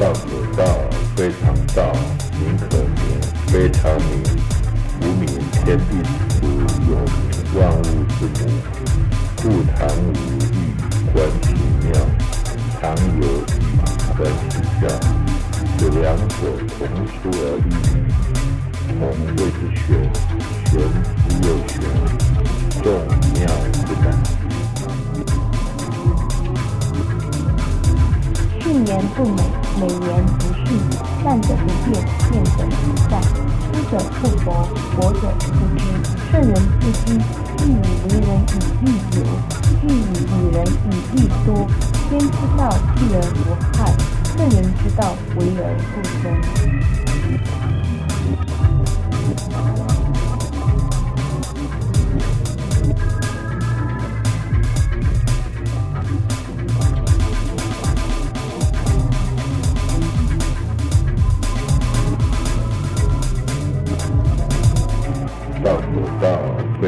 道可道，非常道；名可名，非常名。无名，天地之主；有名，万物之母。故常无欲，观其妙；常有欲，观其妙。此两者同出而异，同谓之玄。玄之又玄。言不美，美言不训；善者不辩，辩者不善；知者不博，博者不知；圣人。不知，欲以为人。以利有，欲以与人。以利多。天之道，避而不害；圣人。之道，为而不争。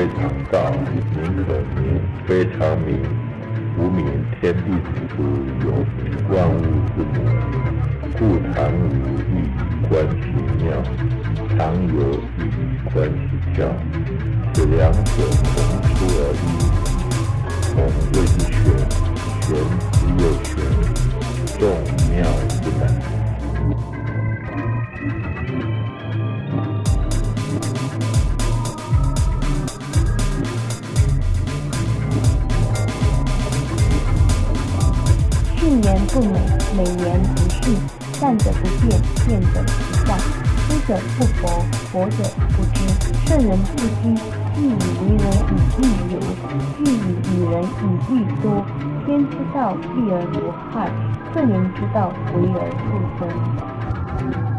非常道；名可名，非常名。无名，天地之有，万物之母。故常无欲，以观其妙；常有欲，以观其效。此两者，同出而异名，同谓之玄。玄之又玄，众妙之难。信言不美，美言不信；善者不变，变者不善；知者不博，博者不知；圣人不居，欲以为人以欲有，欲以与人以欲多。天之道，利而不害；圣人之道，为而不争。